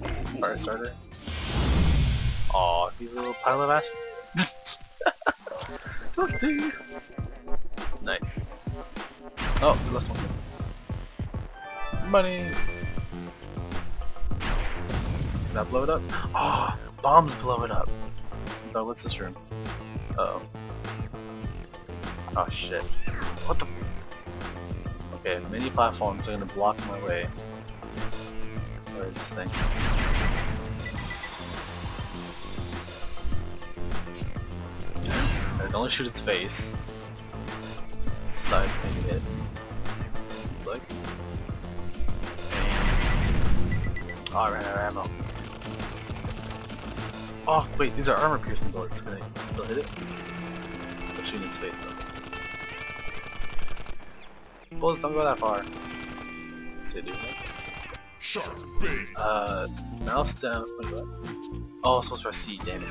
it? Fire starter? Aw, he's a little pile of ash. Dusty! Nice. Oh, the last one. Money! Can that blow it up? Oh, bombs blow it up! Oh, what's this room? Uh oh. Oh shit. What the Okay, mini platforms are gonna block my way. Is this thing? Alright, only shoot its face. Sides can hit. Seems like. Oh, I ran out of ammo. Oh, wait, these are armor piercing bullets. Can I still hit it? Still shooting its face though. Bullets don't go that far. Shark bait. Uh, mouse down. Wait, what? Oh, I'm supposed to press C, damn it.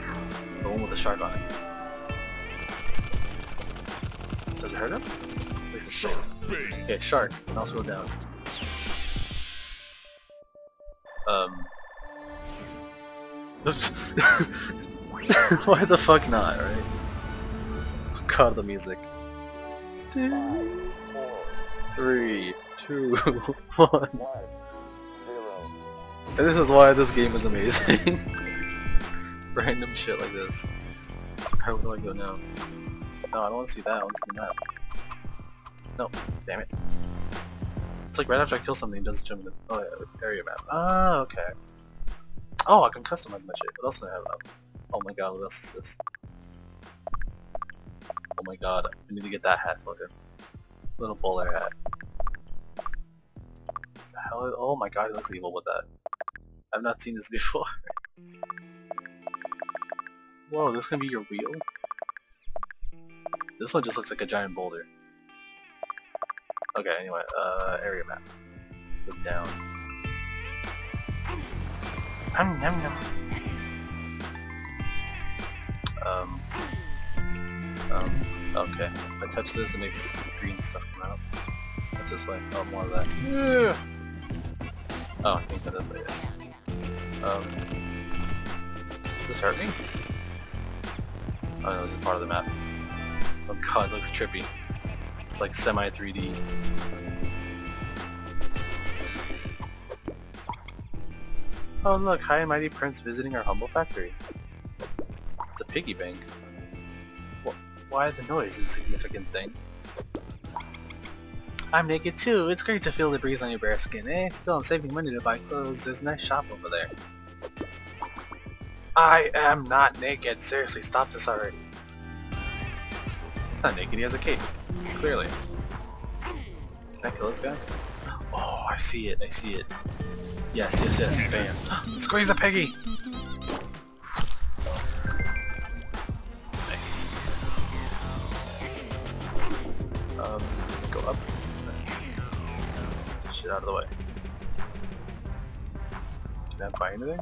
The one with the shark on it. Does it hurt him? At least it's Shark face. bait. Okay, shark. Mouse wheel down. Um. Why the fuck not, right? God, the music. Two, three, two, one. And this is why this game is amazing. Random shit like this. Where do I go now? No, I don't want to see that. I want to see the map. No, damn it. It's like right after I kill something, it does jump in the oh, yeah, area map. Ah, okay. Oh, I can customize my shit. What else do I have up? Oh my god, what else is this? Oh my god, I need to get that hat for him. Little bowler hat. The hell? Oh my god, he looks evil with that. I've not seen this before. Whoa, this can be your wheel? This one just looks like a giant boulder. Okay, anyway, uh, area map. Go down. Nom, nom, nom. Um, um, okay. If I touch this, it makes green stuff come out. What's this way? Oh, more of that. Yeah. Oh, I think that this way, yeah. Um, does this hurt me? Oh no, this is part of the map. Oh god, it looks trippy. It's like semi 3D. Oh look, High and Mighty Prince visiting our humble factory. It's a piggy bank. Wh why the noise, insignificant thing? I'm naked too. It's great to feel the breeze on your bare skin, eh? Still, I'm saving money to buy clothes. There's a nice shop over there. I am not naked. Seriously, stop this already. He's not naked. He has a cape. Clearly. Can I kill this guy? Oh, I see it. I see it. Yes, yes, yes. Bam. Squeeze a piggy! Nice. Um, go up. Shit out of the way. Can I buy anything?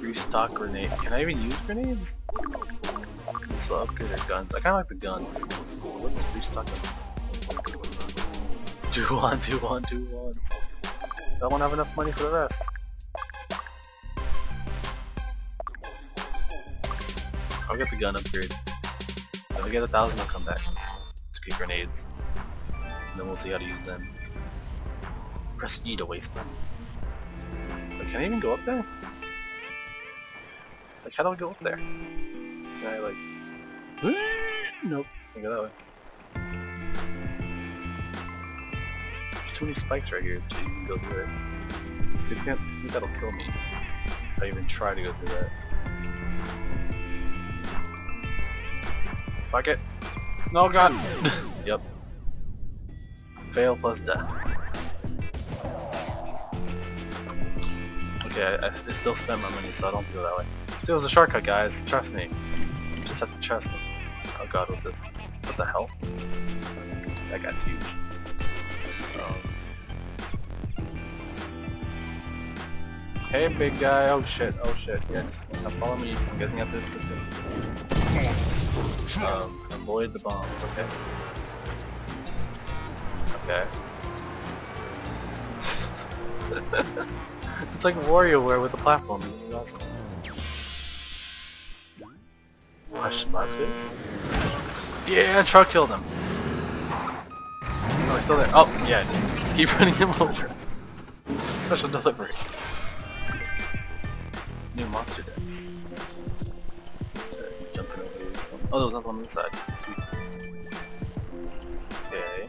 Restock grenade. Can I even use grenades? So upgrade our guns. I kinda like the gun. What's restocking? Do one, do one, do one. I won't have enough money for the rest. I'll get the gun upgrade. If I get a thousand, I'll come back to get grenades. And then we'll see how to use them. Press E to waste them. Wait, can I even go up there? Like, how do I go up there? Can I, like... nope, can't go that way. There's too many spikes right here to even go through it. See, I can't I think that'll kill me if I even try to go through that. Fuck it! No, God! yep. Fail plus death. Okay, I, I still spent my money, so I don't go that way. So it was a shortcut, guys. Trust me. You just have to trust me. Oh god, what's this? What the hell? That guy's huge. Um, hey, big guy. Oh shit. Oh shit. Yeah, just follow me. I'm guessing I have to put this. Um, avoid the bombs. Okay. Okay. It's like WarioWare with the platform. Is awesome. Question mark this? Yeah, truck killed him. Oh, he's still there. Oh, yeah, just, just keep running him over. Special delivery. New monster decks. Sorry, jumping over here. So. Oh, there was another one on the side. Sweet. Okay.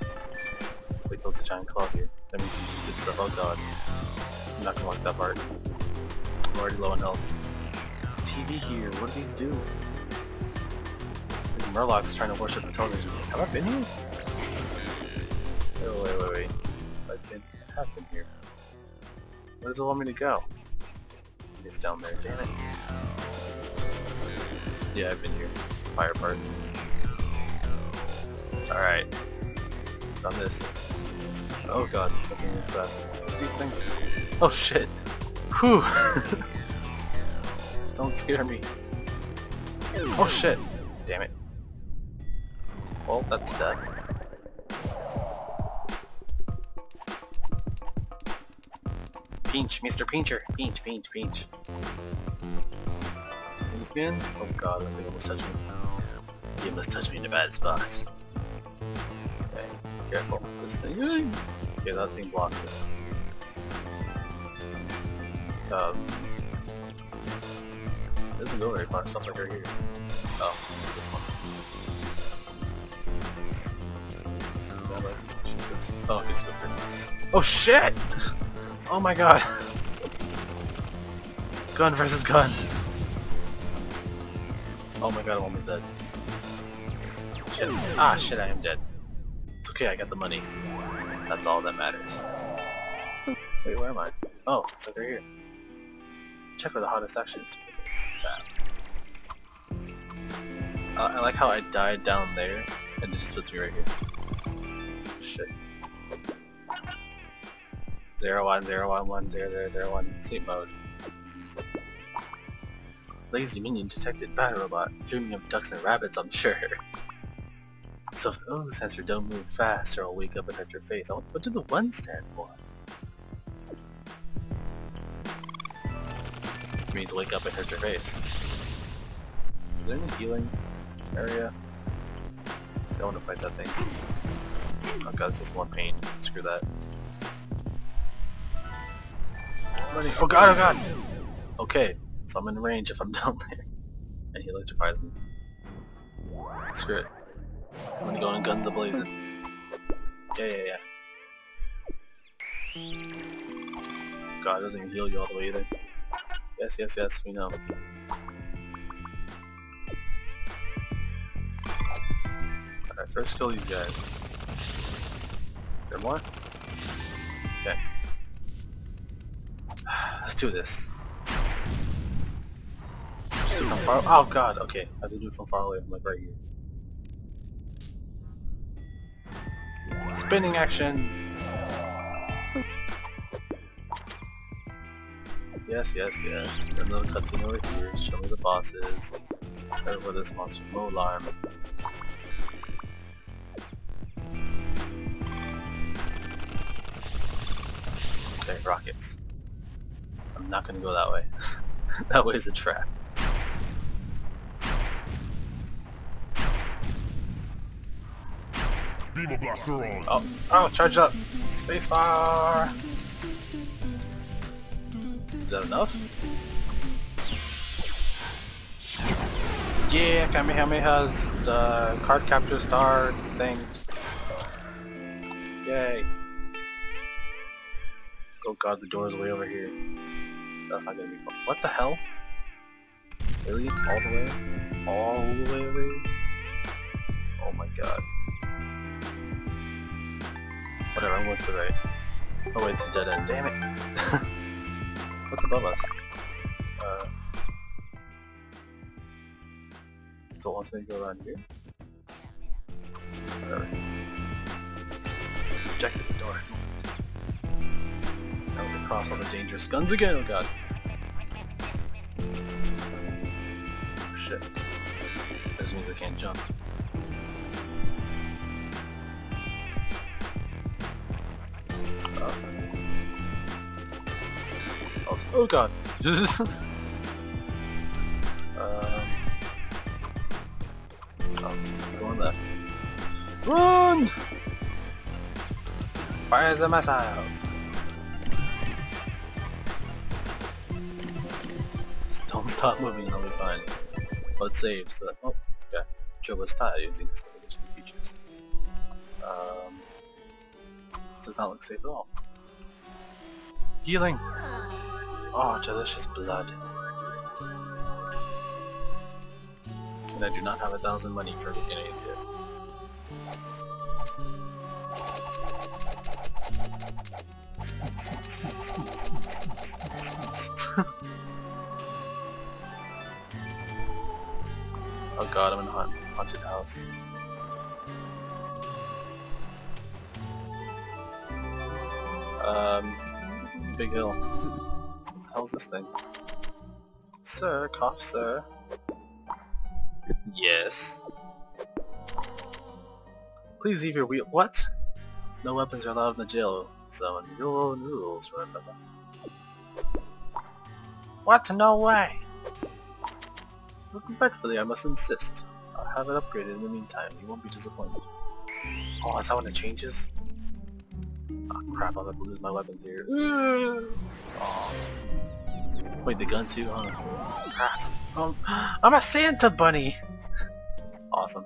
Wait till it's a giant claw here. That means you should get stuff. Oh god. I'm not gonna like that part. I'm already low on health. TV here, what do these do? Murloc's trying to worship the television. Have I been here? Oh, wait, wait, wait, wait. I've been, I have been here. Where does it want me to go? It's down there, damn it. Yeah, I've been here. Fire part. Alright. Done this. Oh god, nothing moves fast. These things. Oh shit! Whew! Don't scare me. Oh shit! Damn it. Well, that's death. Pinch, Mr. Pincher! Pinch, pinch, pinch. Things again? Oh god, I think almost touched me. You must touch me in a bad spot. Careful. This thing. Okay, that thing blocks it. Um, it doesn't go very far. Like right here. Oh, this one. Oh, it's quicker. Oh shit! Oh my god! Gun versus gun! Oh my god, I'm almost dead. Shit. Ah, shit, I am dead. Okay, I got the money. That's all that matters. Wait, where am I? Oh, it's over here. Check where the hottest action. Uh, I like how I died down there, and it just puts me right here. Shit. Zero one zero one one zero zero zero one sleep mode. Lazy minion detected bad robot. Dreaming of ducks and rabbits, I'm sure. So if the O stands for don't move fast or I'll wake up and hurt your face. What do the one stand for? Means wake up and hurt your face. Is there any healing area? I don't want to fight that thing. Oh god, it's just one pain. Screw that. Oh god, oh god! Okay, so I'm in range if I'm down there. And he electrifies me. Screw it. I'm gonna go in guns a-blazing. Yeah, yeah, yeah. God, doesn't even heal you all the way either. Yes, yes, yes, we know. Alright, first kill these guys. There more? Okay. Let's do this. Just do it from far- Oh god, okay. I have to do it from far away, I'm like right here. Spinning action! Yes, yes, yes. Another cutscene over here. Show me the bosses. Over this monster. No alarm. Okay, rockets. I'm not gonna go that way. that way is a trap. Blaster on. Oh, oh, charge up! Spacebar! Is that enough? Yeah, Kamehameha's the card capture star thing. Yay! Oh god, the door is way over here. That's not gonna be fun. What the hell? Really? All the way? All the way over here? Oh my god. Whatever, I'm going to the right. Oh wait, it's a dead end, damn it! What's above us? Uh, so it wants me to go around here? Whatever. The door. Now we cross all the dangerous guns again, oh god. Oh, shit. This means I can't jump. Missiles. Oh god. um, oh, left. Run! Fire the missiles. Just don't stop moving, I'll be fine. Let's save so that, oh, yeah. Joe was tired using the stabilization features. Um, does not look safe at all. Healing! Oh, delicious blood. And I do not have a thousand money for grenades yet. oh god, I'm in a haunt haunted house. Um, big hill. Hell's this thing? Sir, cough, sir. Yes. Please leave your wheel- what? No weapons are allowed in the jail zone. Your own rules, remember. What? No way! Regretfully, I must insist. I'll have it upgraded in the meantime. You won't be disappointed. Oh, is that when it changes? Oh crap, I'm to lose my weapons here. Oh. Wait, the gun too, huh? Um, I'm a Santa bunny! awesome.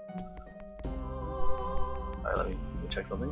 Alright, let me check something.